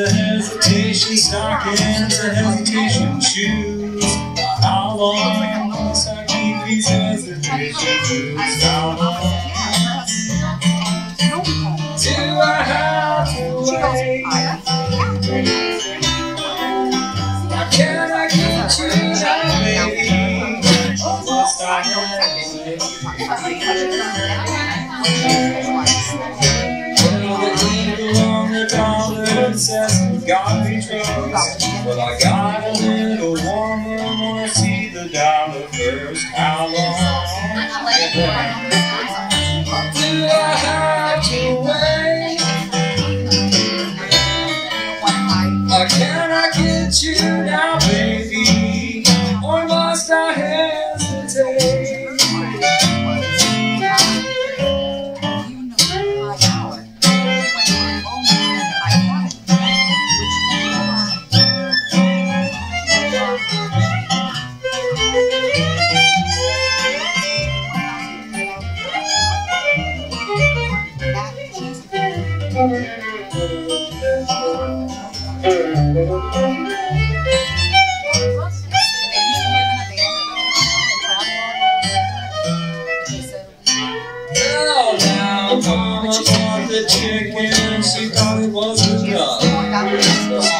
the hesitation stockings, the hesitation shoes. How long must I keep these hesitation shoes? How long do I have to wait? Can I get you now, baby? Or must I have? Says God be trust. Well, I got a little warmer, wanna see the dollar first. How long do I have to wait? Or can I get you now, mama bought the she thought it was. Put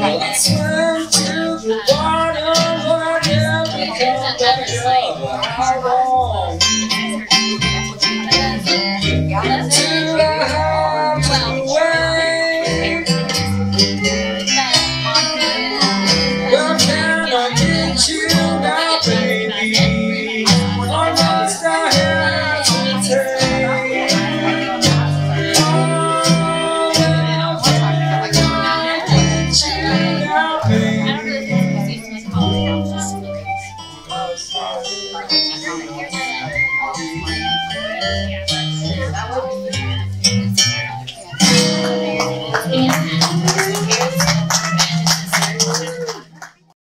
night. Mm-hmm.